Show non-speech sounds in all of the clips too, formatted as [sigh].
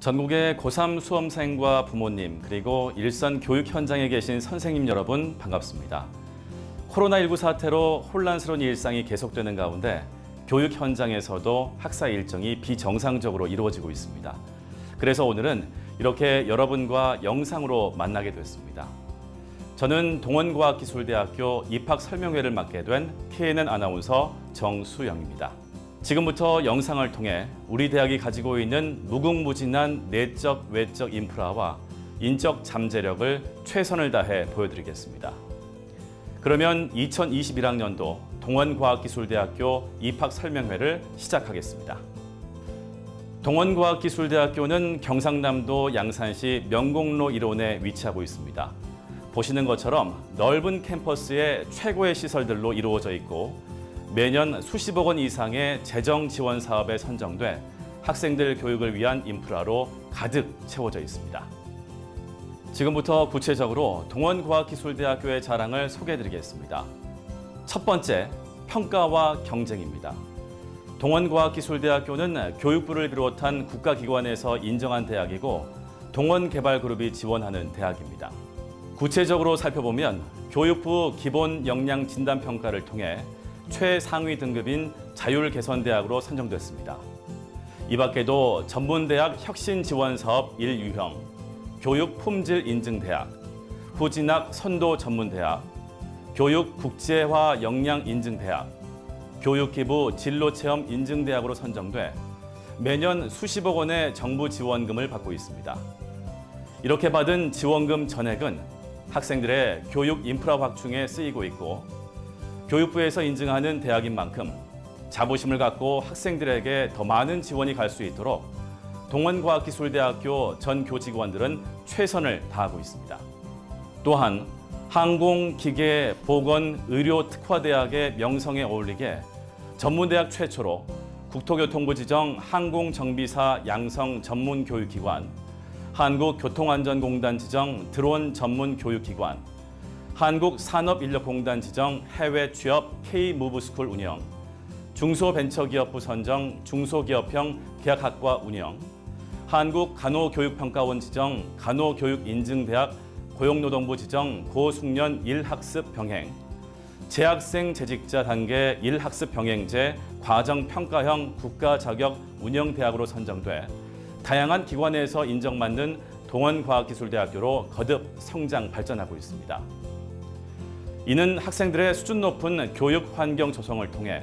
전국의 고3 수험생과 부모님 그리고 일선 교육 현장에 계신 선생님 여러분 반갑습니다. 코로나19 사태로 혼란스러운 일상이 계속되는 가운데 교육 현장에서도 학사 일정이 비정상적으로 이루어지고 있습니다. 그래서 오늘은 이렇게 여러분과 영상으로 만나게 됐습니다. 저는 동원과학기술대학교 입학 설명회를 맡게 된 KNN 아나운서 정수영입니다. 지금부터 영상을 통해 우리 대학이 가지고 있는 무궁무진한 내적, 외적 인프라와 인적 잠재력을 최선을 다해 보여드리겠습니다. 그러면 2021학년도 동원과학기술대학교 입학 설명회를 시작하겠습니다. 동원과학기술대학교는 경상남도 양산시 명곡로 일원에 위치하고 있습니다. 보시는 것처럼 넓은 캠퍼스에 최고의 시설들로 이루어져 있고 매년 수십억 원 이상의 재정 지원 사업에 선정돼 학생들 교육을 위한 인프라로 가득 채워져 있습니다. 지금부터 구체적으로 동원과학기술대학교의 자랑을 소개해드리겠습니다. 첫 번째, 평가와 경쟁입니다. 동원과학기술대학교는 교육부를 비롯한 국가기관에서 인정한 대학이고 동원개발그룹이 지원하는 대학입니다. 구체적으로 살펴보면 교육부 기본 역량 진단 평가를 통해 최상위 등급인 자율개선대학으로 선정됐습니다. 이 밖에도 전문대학 혁신지원사업 1유형, 교육품질인증대학, 후진학 선도전문대학, 교육국제화 역량인증대학, 교육기부 진로체험 인증대학으로 선정돼 매년 수십억 원의 정부 지원금을 받고 있습니다. 이렇게 받은 지원금 전액은 학생들의 교육 인프라 확충에 쓰이고 있고 교육부에서 인증하는 대학인 만큼 자부심을 갖고 학생들에게 더 많은 지원이 갈 수 있도록 동원과학기술대학교 전 교직원들은 최선을 다하고 있습니다. 또한 항공 기계 보건 의료 특화대학의 명성에 어울리게 전문대학 최초로 국토교통부 지정 항공정비사 양성 전문교육기관, 한국교통안전공단 지정 드론 전문교육기관, 한국산업인력공단 지정 해외 취업 K-무브스쿨 운영, 중소벤처기업부 선정 중소기업형 계약학과 운영, 한국간호교육평가원 지정 간호교육인증대학 고용노동부 지정 고숙련 일학습 병행, 재학생 재직자 단계 일학습 병행제 과정평가형 국가자격 운영대학으로 선정돼 다양한 기관에서 인정받는 동원과학기술대학교로 거듭 성장 발전하고 있습니다. 이는 학생들의 수준 높은 교육 환경 조성을 통해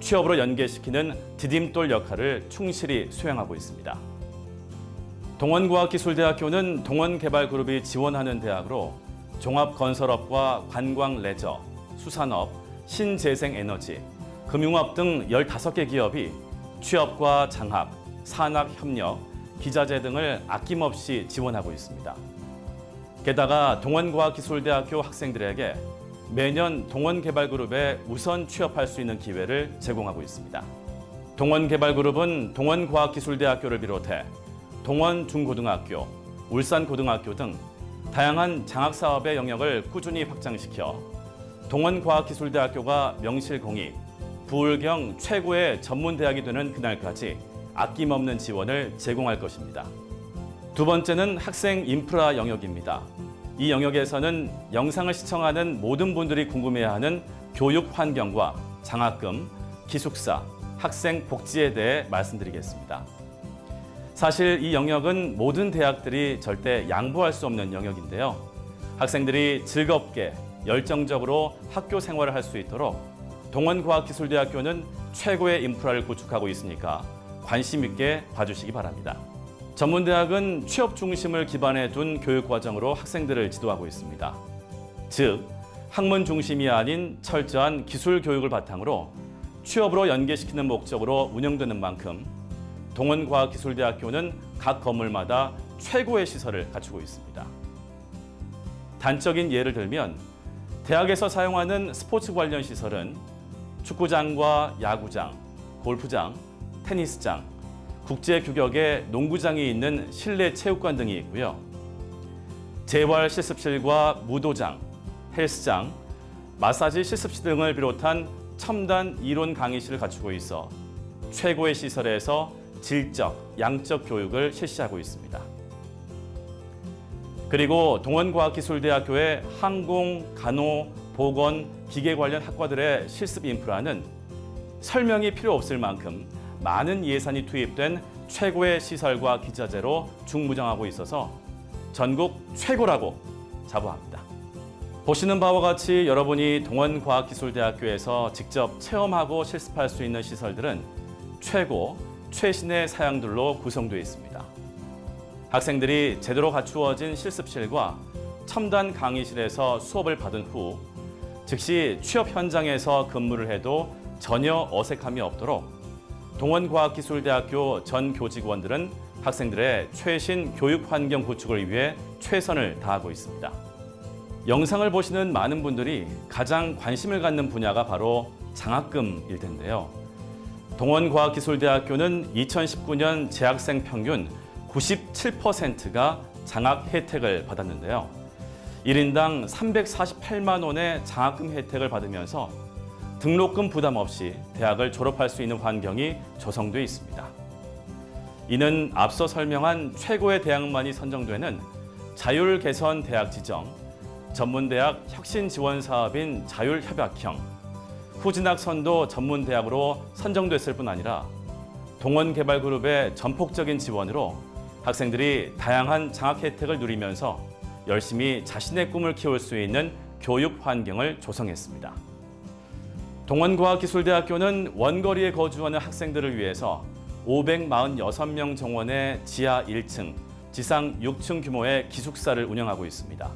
취업으로 연계시키는 디딤돌 역할을 충실히 수행하고 있습니다. 동원과학기술대학교는 동원개발그룹이 지원하는 대학으로 종합건설업과 관광레저, 수산업, 신재생에너지, 금융업 등 15개 기업이 취업과 장학, 산학협력, 기자재 등을 아낌없이 지원하고 있습니다. 게다가 동원과학기술대학교 학생들에게 매년 동원개발그룹에 우선 취업할 수 있는 기회를 제공하고 있습니다. 동원개발그룹은 동원과학기술대학교를 비롯해 동원중고등학교, 울산고등학교 등 다양한 장학사업의 영역을 꾸준히 확장시켜 동원과학기술대학교가 명실공히 부울경 최고의 전문대학이 되는 그날까지 아낌없는 지원을 제공할 것입니다. 두 번째는 학생 인프라 영역입니다. 이 영역에서는 영상을 시청하는 모든 분들이 궁금해하는 교육 환경과 장학금, 기숙사, 학생 복지에 대해 말씀드리겠습니다. 사실 이 영역은 모든 대학들이 절대 양보할 수 없는 영역인데요. 학생들이 즐겁게 열정적으로 학교 생활을 할 수 있도록 동원과학기술대학교는 최고의 인프라를 구축하고 있으니까 관심 있게 봐주시기 바랍니다. 전문대학은 취업 중심을 기반에 둔 교육 과정으로 학생들을 지도하고 있습니다. 즉, 학문 중심이 아닌 철저한 기술 교육을 바탕으로 취업으로 연계시키는 목적으로 운영되는 만큼 동원과학기술대학교는 각 건물마다 최고의 시설을 갖추고 있습니다. 단적인 예를 들면 대학에서 사용하는 스포츠 관련 시설은 축구장과 야구장, 골프장, 테니스장, 국제 규격의 농구장이 있는 실내 체육관 등이 있고요. 재활 실습실과 무도장, 헬스장, 마사지 실습실 등을 비롯한 첨단 이론 강의실을 갖추고 있어 최고의 시설에서 질적, 양적 교육을 실시하고 있습니다. 그리고 동원과학기술대학교의 항공, 간호, 보건, 기계 관련 학과들의 실습 인프라는 설명이 필요 없을 만큼 많은 예산이 투입된 최고의 시설과 기자재로 중무장하고 있어서 전국 최고라고 자부합니다. 보시는 바와 같이 여러분이 동원과학기술대학교에서 직접 체험하고 실습할 수 있는 시설들은 최고, 최신의 사양들로 구성되어 있습니다. 학생들이 제대로 갖추어진 실습실과 첨단 강의실에서 수업을 받은 후 즉시 취업 현장에서 근무를 해도 전혀 어색함이 없도록 동원과학기술대학교 전 교직원들은 학생들의 최신 교육 환경 구축을 위해 최선을 다하고 있습니다. 영상을 보시는 많은 분들이 가장 관심을 갖는 분야가 바로 장학금일 텐데요. 동원과학기술대학교는 2019년 재학생 평균 97%가 장학 혜택을 받았는데요. 1인당 348만 원의 장학금 혜택을 받으면서 등록금 부담 없이 대학을 졸업할 수 있는 환경이 조성돼 있습니다. 이는 앞서 설명한 최고의 대학만이 선정되는 자율 개선 대학 지정, 전문대학 혁신 지원 사업인 자율 협약형, 후진학 선도 전문대학으로 선정됐을 뿐 아니라 동원개발그룹의 전폭적인 지원으로 학생들이 다양한 장학 혜택을 누리면서 열심히 자신의 꿈을 키울 수 있는 교육 환경을 조성했습니다. 동원과학기술대학교는 원거리에 거주하는 학생들을 위해서 546명 정원의 지하 1층, 지상 6층 규모의 기숙사를 운영하고 있습니다.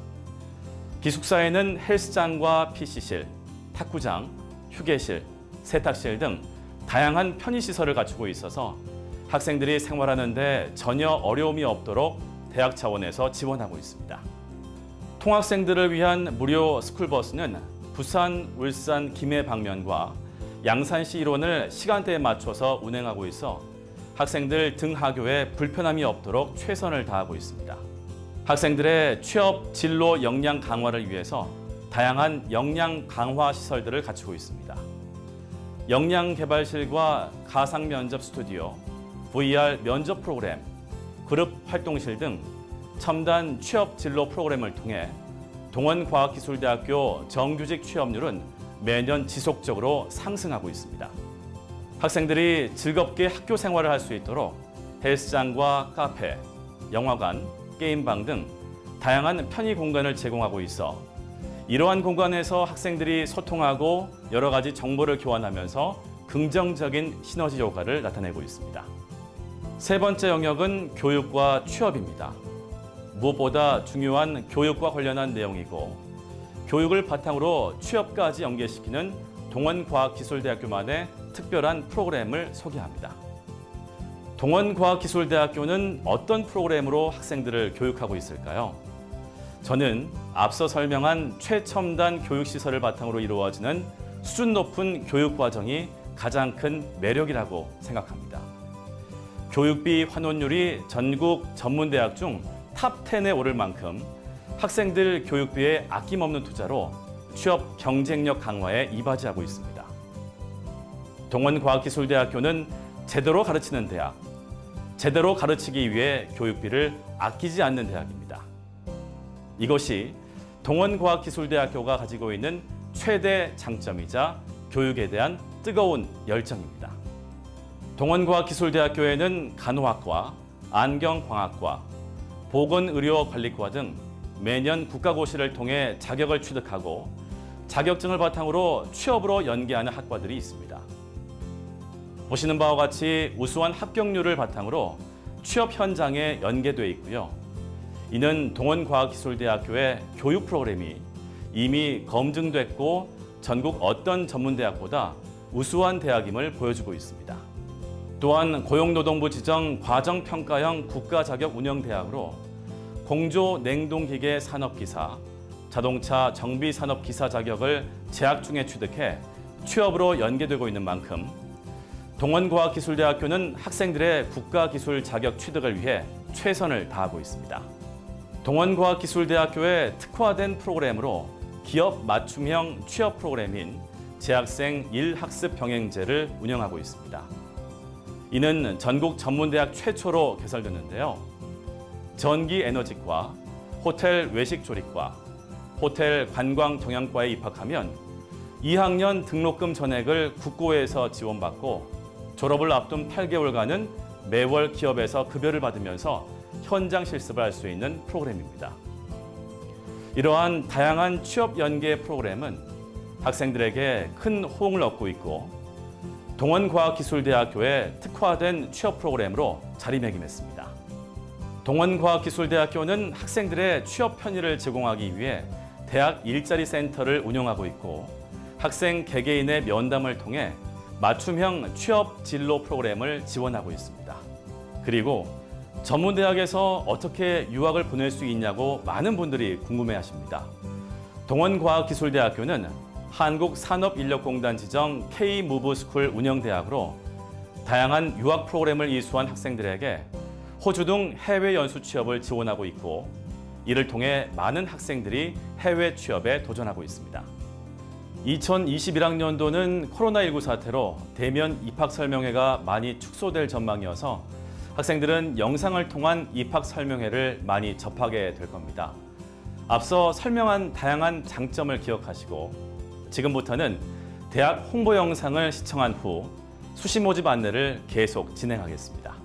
기숙사에는 헬스장과 PC실, 탁구장, 휴게실, 세탁실 등 다양한 편의시설을 갖추고 있어서 학생들이 생활하는데 전혀 어려움이 없도록 대학 차원에서 지원하고 있습니다. 통학생들을 위한 무료 스쿨버스는 부산, 울산, 김해 방면과 양산시 일원을 시간대에 맞춰서 운행하고 있어 학생들 등하교에 불편함이 없도록 최선을 다하고 있습니다. 학생들의 취업 진로 역량 강화를 위해서 다양한 역량 강화 시설들을 갖추고 있습니다. 역량 개발실과 가상 면접 스튜디오, VR 면접 프로그램, 그룹 활동실 등 첨단 취업 진로 프로그램을 통해 동원과학기술대학교 정규직 취업률은 매년 지속적으로 상승하고 있습니다. 학생들이 즐겁게 학교 생활을 할 수 있도록 헬스장과 카페, 영화관, 게임방 등 다양한 편의 공간을 제공하고 있어 이러한 공간에서 학생들이 소통하고 여러 가지 정보를 교환하면서 긍정적인 시너지 효과를 나타내고 있습니다. 세 번째 영역은 교육과 취업입니다. 무엇보다 중요한 교육과 관련한 내용이고 교육을 바탕으로 취업까지 연계시키는 동원과학기술대학교만의 특별한 프로그램을 소개합니다. 동원과학기술대학교는 어떤 프로그램으로 학생들을 교육하고 있을까요? 저는 앞서 설명한 최첨단 교육시설을 바탕으로 이루어지는 수준 높은 교육 과정이 가장 큰 매력이라고 생각합니다. 교육비 환원율이 전국 전문대학 중 top 10에 오를 만큼 학생들 교육비에 아낌없는 투자로 취업 경쟁력 강화에 이바지하고 있습니다. 동원과학기술대학교는 제대로 가르치는 대학, 제대로 가르치기 위해 교육비를 아끼지 않는 대학입니다. 이것이 동원과학기술대학교가 가지고 있는 최대 장점이자 교육에 대한 뜨거운 열정입니다. 동원과학기술대학교에는 간호학과, 안경광학과, 보건의료관리과 등 매년 국가고시를 통해 자격을 취득하고 자격증을 바탕으로 취업으로 연계하는 학과들이 있습니다. 보시는 바와 같이 우수한 합격률을 바탕으로 취업 현장에 연계돼 있고요. 이는 동원과학기술대학교의 교육 프로그램이 이미 검증됐고 전국 어떤 전문대학보다 우수한 대학임을 보여주고 있습니다. 또한 고용노동부 지정 과정평가형 국가자격 운영대학으로 공조 냉동기계 산업기사, 자동차 정비산업기사 자격을 재학 중에 취득해 취업으로 연계되고 있는 만큼 동원과학기술대학교는 학생들의 국가기술 자격 취득을 위해 최선을 다하고 있습니다. 동원과학기술대학교의 특화된 프로그램으로 기업 맞춤형 취업 프로그램인 재학생 일학습 병행제를 운영하고 있습니다. 이는 전국 전문대학 최초로 개설됐는데요. 전기 에너지과, 호텔 외식 조리과, 호텔 관광 경영과에 입학하면 2학년 등록금 전액을 국고에서 지원받고 졸업을 앞둔 8개월간은 매월 기업에서 급여를 받으면서 현장 실습을 할 수 있는 프로그램입니다. 이러한 다양한 취업 연계 프로그램은 학생들에게 큰 호응을 얻고 있고 동원과학기술대학교의 특화된 취업 프로그램으로 자리매김했습니다. 동원과학기술대학교는 학생들의 취업 편의를 제공하기 위해 대학 일자리 센터를 운영하고 있고 학생 개개인의 면담을 통해 맞춤형 취업 진로 프로그램을 지원하고 있습니다. 그리고 전문대학에서 어떻게 유학을 보낼 수 있냐고 많은 분들이 궁금해하십니다. 동원과학기술대학교는 한국산업인력공단 지정 K-무브스쿨 운영대학으로 다양한 유학 프로그램을 이수한 학생들에게 호주 등 해외 연수 취업을 지원하고 있고 이를 통해 많은 학생들이 해외 취업에 도전하고 있습니다. 2021학년도는 코로나19 사태로 대면 입학 설명회가 많이 축소될 전망이어서 학생들은 영상을 통한 입학 설명회를 많이 접하게 될 겁니다. 앞서 설명한 다양한 장점을 기억하시고 지금부터는 대학 홍보 영상을 시청한 후 수시 모집 안내를 계속 진행하겠습니다.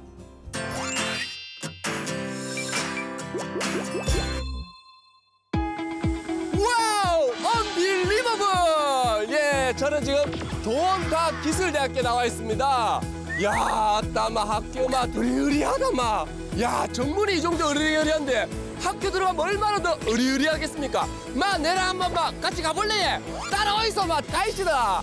Wow! Unbelievable! 예, 저는 지금 동원과학 기술대학교에 나와 있습니다. 야, 따마 학교 마 으리으리하다 마. 야, 정문이 이 정도 으리으리한데 학교 들어가면 얼마나 더 으리으리하겠습니까? 마, 내라 한번 마 같이 가볼래? 따라와 있어, 마, 가이시다.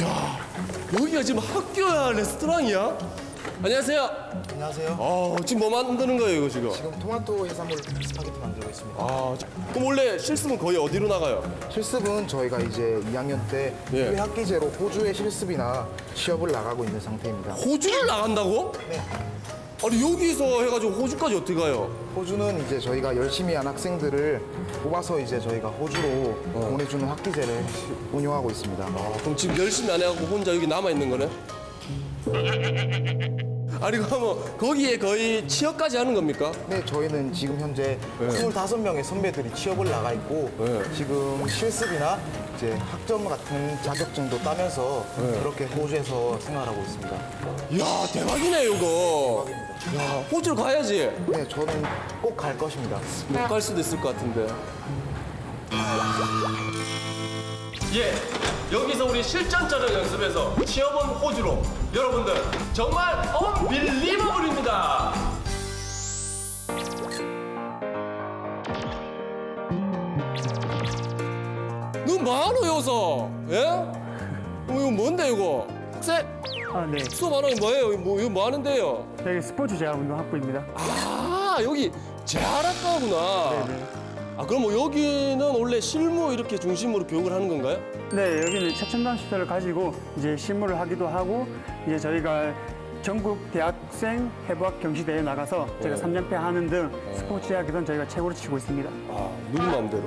야, 여기가 지금 학교야, 레스토랑이야? 안녕하세요. 안녕하세요. 어, 지금 뭐 만드는 거예요, 이거 지금? 지금 토마토 해산물 스파게티 만들고 있습니다. 아, 저- 그럼 원래 실습은 거의 어디로 나가요? 실습은 저희가 이제 2학년 때 예. 해외 학기제로 호주에 실습이나 취업을 나가고 있는 상태입니다. 호주를 나간다고? 네. 아니 여기서 해가지고 호주까지 어떻게 가요? 호주는 이제 저희가 열심히 한 학생들을 뽑아서 이제 저희가 호주로 보내주는 학기제를 운영하고 있습니다. 아, 그럼 지금 열심히 안 해갖고 혼자 여기 남아 있는 거네? 아니 그러면 거기에 거의 취업까지 하는 겁니까? 네, 저희는 지금 현재 25명의 선배들이 취업을 나가 있고 네. 지금 실습이나 이제 학점 같은 자격증도 따면서 그렇게 호주에서 생활하고 있습니다. 이야 대박이네 이거. 야 호주를 가야지. 네, 저는 꼭 갈 것입니다. 못 갈 수도 있을 것 같은데. 예, 여기서 우리 실전자를 연습해서 취업은 호주로. 여러분들 정말 언빌리버블입니다. 너 뭐하노 여기서? 예? 어, 이거 뭔데 이거? 학생 아, 네. 수업 안 하는 뭐예요? 이거 뭐, 이거 뭐 하는데요? 여기 스포츠 제화 운동 학부입니다. 아 여기 재활학과구나. 네네. 아 그럼 뭐 여기는 원래 실무 이렇게 중심으로 교육을 하는 건가요? 네, 여기는 최첨단 시설을 가지고 이제 실무를 하기도 하고 이제 저희가 전국 대학생 해부학 경시대회에 나가서 저희가 네. 삼연패 하는 등 스포츠 제약에선 저희가 최고로 치고 있습니다. 아 누구 마음대로.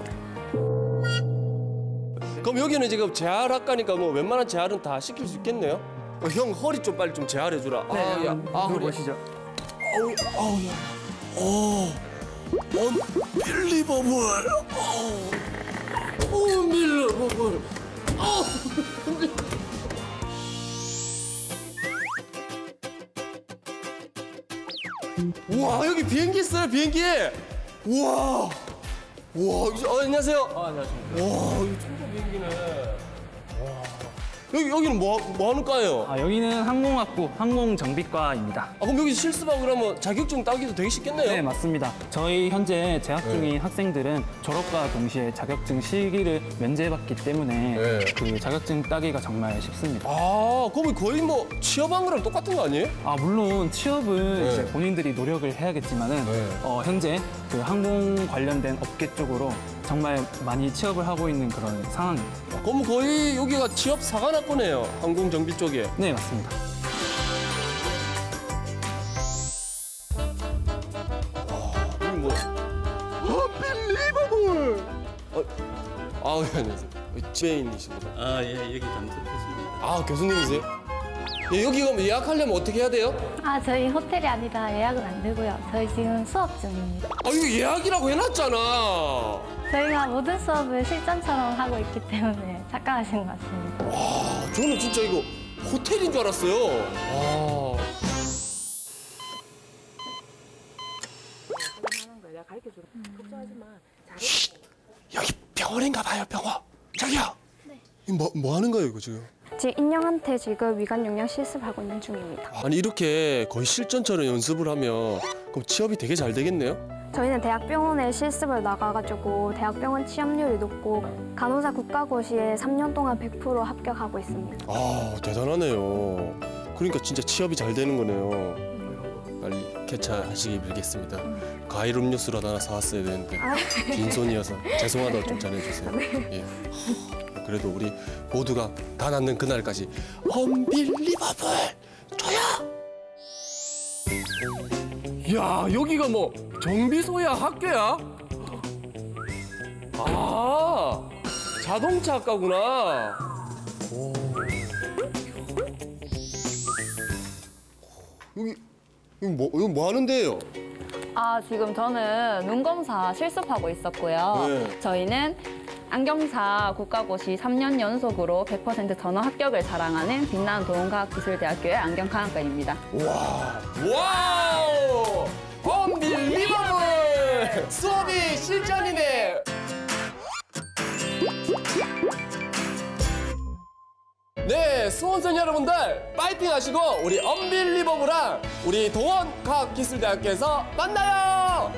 그럼 여기는 지금 재활학과니까 뭐 웬만한 재활은 다 시킬 수 있겠네요? 어, 형 허리 좀 빨리 좀 재활해 주라. 네, 아, 야, 아, 허리. 누워보시죠. 아우, 아우, 야. 어, 언빌리버블. 어, 언빌리버블. 어, 와 여기 비행기 있어요 비행기. 우와. 우와 어, 안녕하세요. 아 안녕하십니까. 와 이거 천국 비행기네. 와. 여기 여기는 뭐, 뭐 하는 과예요? 아, 여기는 항공학부 항공정비과입니다. 아 그럼 여기 실습하고 그러면 자격증 따기도 되게 쉽겠네요. 네, 맞습니다. 저희 현재 재학 중인 네. 학생들은 졸업과 동시에 자격증 시기를 면제받기 때문에 네. 그 자격증 따기가 정말 쉽습니다. 아, 그럼 거의 뭐 취업한 거랑 똑같은 거 아니에요? 아, 물론 취업은 네. 이제 본인들이 노력을 해야겠지만은 네. 어, 현재 그 항공 관련된 업계 쪽으로 정말 많이 취업을 하고 있는 그런 상황입니다. 그럼 거의 여기가 취업 사관학 거네요. 항공정비 쪽에. 네, 맞습니다. 어, 와, 뭐. 어, 빌리버블! 아우, 안녕하세요. 지배인이십니다. 아, 예, 여기 담당했습니다. 아, 교수님이세요? 예, 여기 그럼 예약하려면 어떻게 해야 돼요? 아, 저희 호텔이 아니라 예약은 안 되고요. 저희 지금 수업 중입니다. 아, 이거 예약이라고 해놨잖아. 저희가 모든 수업을 실전처럼 하고 있기 때문에 착각하신 것 같습니다. 아, 저는 진짜 이거 호텔인 줄 알았어요. 아. 쉿! 여기 병원인가 봐요, 병원. 자기야. 네. 뭐, 뭐 하는 거예요, 이거 지금? 지금 인형한테 지금 위관 용량 실습하고 있는 중입니다. 아니, 이렇게 거의 실전처럼 연습을 하면 그럼 취업이 되게 잘 되겠네요? 저희는 대학병원에 실습을 나가가지고 대학병원 취업률이 높고 간호사 국가고시에 3년 동안 100% 합격하고 있습니다. 아, 대단하네요. 그러니까 진짜 취업이 잘 되는 거네요. 빨리 개차하시기 빌겠습니다. 과일 음료수라도 하나 사왔어야 되는데 빈손이어서 [laughs] 죄송하다고 좀 전해주세요. 예. 하, 그래도 우리 모두가 다 낫는 그날까지 언빌리버블 줘요. 야 여기가 뭐 정비소야 학교야? 아 자동차 학과구나. 오. 여기 이거 뭐 이거 뭐 하는데요? 아, 지금 저는 눈 검사 실습하고 있었고요. 네. 저희는 안경사 국가고시 3년 연속으로 100% 전원 합격을 자랑하는 빛나는 도원과학기술대학교의 안경카학과입니다. 와 와 수업이 실전이네. 네, 수험생 여러분들 파이팅 하시고 우리 언빌리버블랑 우리 동원과학기술대학교에서 만나요.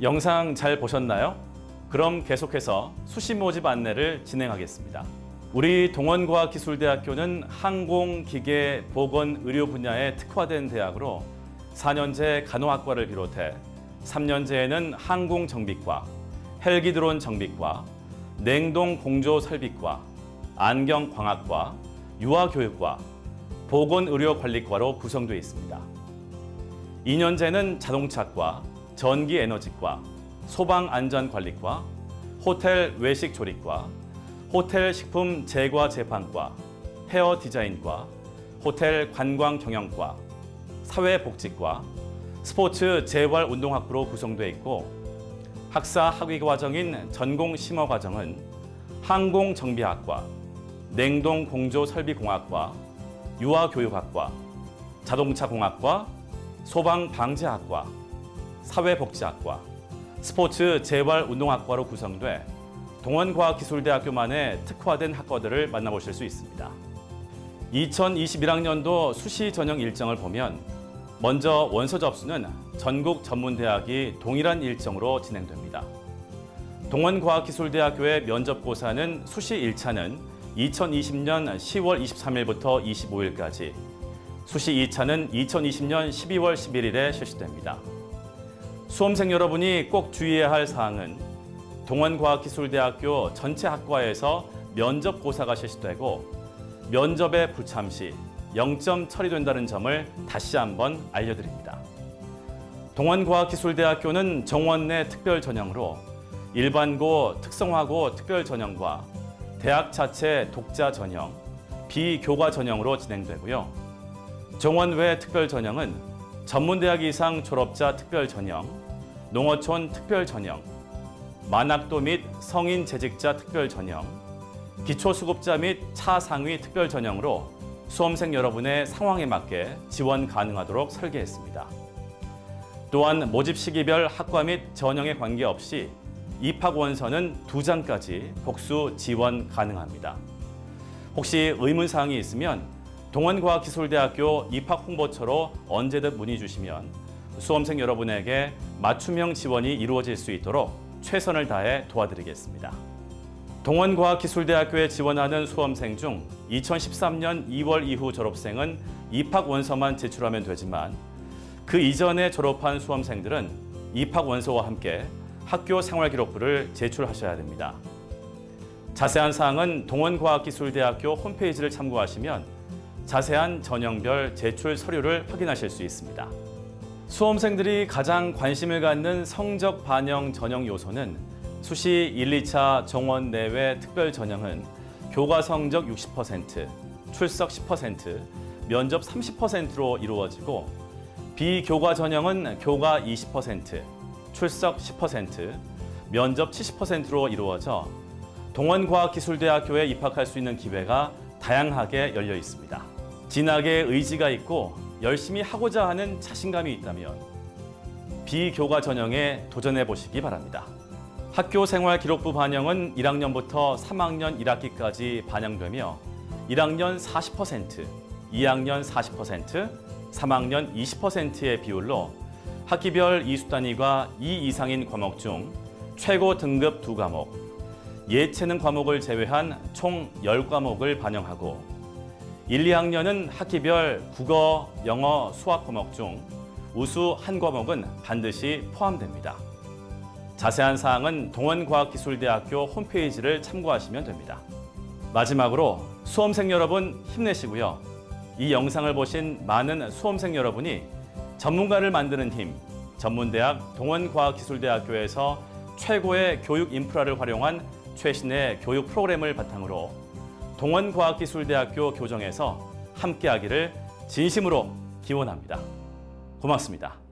영상 잘 보셨나요? 그럼 계속해서 수시 모집 안내를 진행하겠습니다. 우리 동원과학기술대학교는 항공 기계, 보건, 의료 분야에 특화된 대학으로 4년제 간호학과를 비롯해 3년제에는 항공정비과, 헬기드론 정비과, 냉동 공조 설비과, 안경광학과, 유아교육과, 보건의료관리과로 구성되어 있습니다. 2년제는 자동차과, 전기에너지과, 소방안전관리과, 호텔 외식조리과, 호텔 식품 제과 제빵과, 헤어 디자인과, 호텔 관광 경영과, 사회복지과, 스포츠 재활 운동학부로 구성되어 있고 학사 학위 과정인 전공 심화 과정은 항공정비학과, 냉동공조설비공학과, 유아교육학과, 자동차공학과, 소방방재학과, 사회복지학과, 스포츠 재활운동학과로 구성돼 동원과학기술대학교만의 특화된 학과들을 만나보실 수 있습니다. 2021학년도 수시 전형 일정을 보면 먼저 원서 접수는 전국 전문대학이 동일한 일정으로 진행됩니다. 동원과학기술대학교의 면접고사는 수시 1차는 2020년 10월 23일부터 25일까지, 수시 2차는 2020년 12월 11일에 실시됩니다. 수험생 여러분이 꼭 주의해야 할 사항은 동원과학기술대학교 전체 학과에서 면접고사가 실시되고 면접에 불참 시 0점 처리된다는 점을 다시 한번 알려드립니다. 동원과학기술대학교는 정원 내 특별 전형으로 일반고, 특성화고 특별 전형과 대학 자체 독자 전형, 비교과 전형으로 진행되고요. 정원 외 특별 전형은 전문대학 이상 졸업자 특별 전형, 농어촌 특별 전형, 만학도 및 성인 재직자 특별 전형, 기초수급자 및 차상위 특별 전형으로 수험생 여러분의 상황에 맞게 지원 가능하도록 설계했습니다. 또한 모집 시기별 학과 및 전형에 관계없이 입학 원서는 두 장까지 복수 지원 가능합니다. 혹시 의문사항이 있으면 동원과학기술대학교 입학 홍보처로 언제든 문의 주시면 수험생 여러분에게 맞춤형 지원이 이루어질 수 있도록 최선을 다해 도와드리겠습니다. 동원과학기술대학교에 지원하는 수험생 중 2013년 2월 이후 졸업생은 입학 원서만 제출하면 되지만 그 이전에 졸업한 수험생들은 입학 원서와 함께 학교 생활기록부를 제출하셔야 됩니다. 자세한 사항은 동원과학기술대학교 홈페이지를 참고하시면 자세한 전형별 제출 서류를 확인하실 수 있습니다. 수험생들이 가장 관심을 갖는 성적 반영 전형 요소는 수시 1, 2차 정원 내외 특별 전형은 교과 성적 60%, 출석 10%, 면접 30%로 이루어지고 비교과 전형은 교과 20%, 출석 10%, 면접 70%로 이루어져 동원과학기술대학교에 입학할 수 있는 기회가 다양하게 열려 있습니다. 진학에 의지가 있고 열심히 하고자 하는 자신감이 있다면 비교과 전형에 도전해 보시기 바랍니다. 학교 생활 기록부 반영은 1학년부터 3학년 1학기까지 반영되며 1학년 40%, 2학년 40%, 3학년 20%의 비율로 학기별 이수 단위가 2 이상인 과목 중 최고 등급 2과목, 예체능 과목을 제외한 총 10과목을 반영하고 1, 2학년은 학기별 국어, 영어, 수학 과목 중 우수 한 과목은 반드시 포함됩니다. 자세한 사항은 동원과학기술대학교 홈페이지를 참고하시면 됩니다. 마지막으로 수험생 여러분 힘내시고요. 이 영상을 보신 많은 수험생 여러분이 전문가를 만드는 힘, 전문대학 동원과학기술대학교에서 최고의 교육 인프라를 활용한 최신의 교육 프로그램을 바탕으로 동원과학기술대학교 교정에서 함께하기를 진심으로 기원합니다. 고맙습니다.